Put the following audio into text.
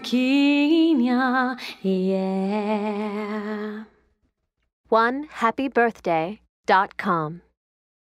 Kenya, yeah. One happy birthday dot com.